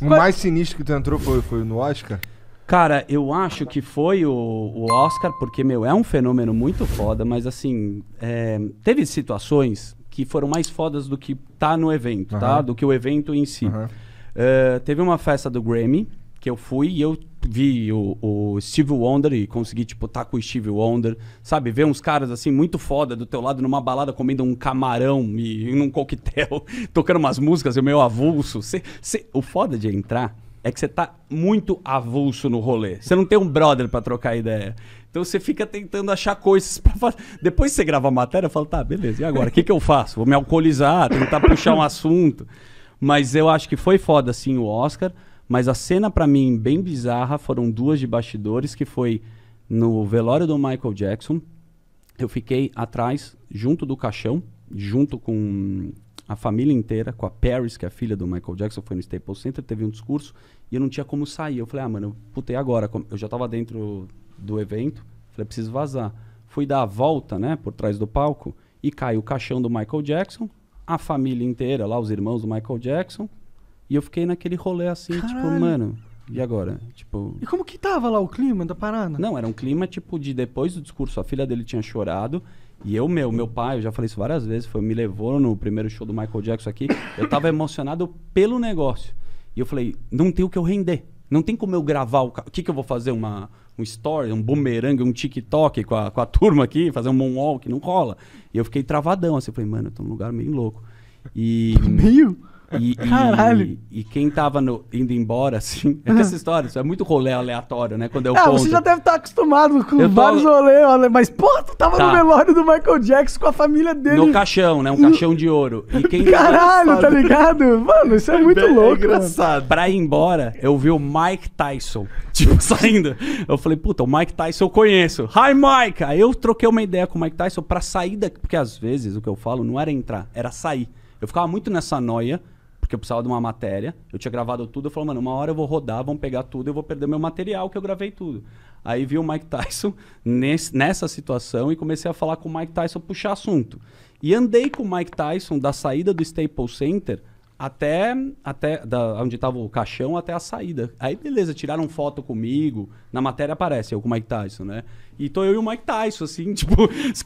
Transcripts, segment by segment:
O mais sinistro que tu entrou foi, foi no Oscar? Cara, eu acho que foi o, o Oscar, porque, meu, é um fenômeno muito foda, mas assim, é, teve situações que foram mais fodas do que tá no evento, tá? Aham. Do que o evento em si. Aham. É, teve uma festa do Grammy, que eu fui e eu vi o, o Steve Wonder e consegui, tipo, tá com o Steve Wonder, sabe? Ver uns caras, assim, muito foda do teu lado numa balada comendo um camarão e num coquetel, tocando umas músicas e o meu avulso. Cê- cê- o foda de entrar é que você tá muito avulso no rolê. Você não tem um brother pra trocar ideia. Então você fica tentando achar coisas pra fazer. Depois que você grava a matéria, eu falo, tá, beleza, e agora? O que, que eu faço? Vou me alcoolizar, tentar puxar um assunto. Mas eu acho que foi foda, sim, o Oscar. Mas a cena, pra mim, bem bizarra, foram duas de bastidores, que foi no velório do Michael Jackson. Eu fiquei atrás, junto do caixão, junto com a família inteira, com a Paris, que é a filha do Michael Jackson, foi no Staples Center, teve um discurso, e eu não tinha como sair. Eu falei, ah, mano, puta, e agora? Eu já tava dentro do evento, falei, preciso vazar. Fui dar a volta, né, por trás do palco, e caiu o caixão do Michael Jackson, a família inteira, lá, os irmãos do Michael Jackson, e eu fiquei naquele rolê assim, tipo, Caralho. mano, e agora? Tipo, E como que tava lá o clima da parada? não, era um clima tipo de depois do discurso, a filha dele tinha chorado. E eu, meu, meu pai, eu já falei isso várias vezes, foi, me levou no primeiro show do Michael Jackson aqui. Eu tava emocionado pelo negócio. E eu falei, não tem o que eu render. Não tem como eu gravar o. O que, que eu vou fazer? Uma, um story, um boomerang, um TikTok com a, com a turma aqui, fazer um moonwalk? Não rola. E eu fiquei travadão assim. Eu falei, mano, eu tô num lugar meio louco. E. Meio? E, e- Caralho. E, quem tava no- indo embora, assim. É que essa história, isso é muito rolê aleatório, né? Quando eu ah, conto. você já deve estar acostumado com Eu tô- vários rolês, mas porra, tu tava Tá. no velório do Michael Jackson com a família dele. No caixão, né? Um caixão de ouro. E quem Caralho, tá ligado? Mano, isso é muito Bem louco, mano. engraçado. Pra ir embora, eu vi o Mike Tyson, tipo, saindo. Eu falei, puta, o Mike Tyson eu conheço. Hi, Mike! Aí eu troquei uma ideia com o Mike Tyson pra sair daqui. Porque às vezes o que eu falo não era entrar, era sair. Eu ficava muito nessa noia, porque eu precisava de uma matéria. Eu tinha gravado tudo. Eu falei, mano, uma hora eu vou rodar, vão pegar tudo, eu vou perder meu material, que eu gravei tudo. Aí vi o Mike Tyson nesse- nessa situação e comecei a falar com o Mike Tyson, puxar assunto. E andei com o Mike Tyson da saída do Staples Center até, até da, onde tava o caixão até a saída. Aí, beleza, tiraram foto comigo. Na matéria aparece eu com o Mike Tyson, né? E tô eu e o Mike Tyson, assim, tipo,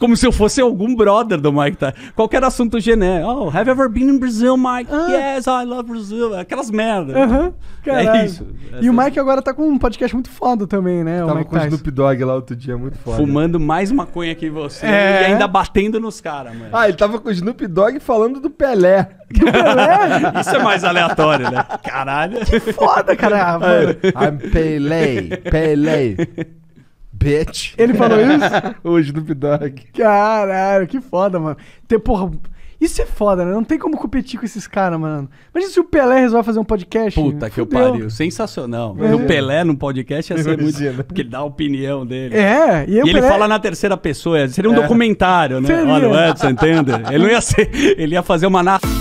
como se eu fosse algum brother do Mike Tyson. Qualquer assunto genérico. Oh, have you ever been in Brazil, Mike? Ah. Yes, I love Brazil. Aquelas merdas. Aham, caralho. É isso. E o Essa- Mike agora tá com um podcast muito foda também, né? o Tava Mike com o. Snoop Dogg lá outro dia, muito foda. Fumando mais maconha que você É. e ainda batendo nos caras, mano. Ah, ele tava com o Snoop Dogg falando do Pelé. Isso é mais aleatório, né? Caralho. Foda, cara. mano. I'm Pelé, Pelé. Bitch. Ele falou isso? o Snoop Dogg. Caralho, que foda, mano. Tem, porra, isso é foda, né? Não tem como competir com esses caras, mano. Imagina se o Pelé resolve fazer um podcast. Puta que eu pariu. Sensacional. É. O Pelé no podcast ia ser Imagina. muito. Porque ele dá a opinião dele. É, e, E ele Pelé... fala na terceira pessoa, seria um documentário, né? Seria. Olha o Edson, entende? Ele não ia ser. Ele ia fazer uma narração.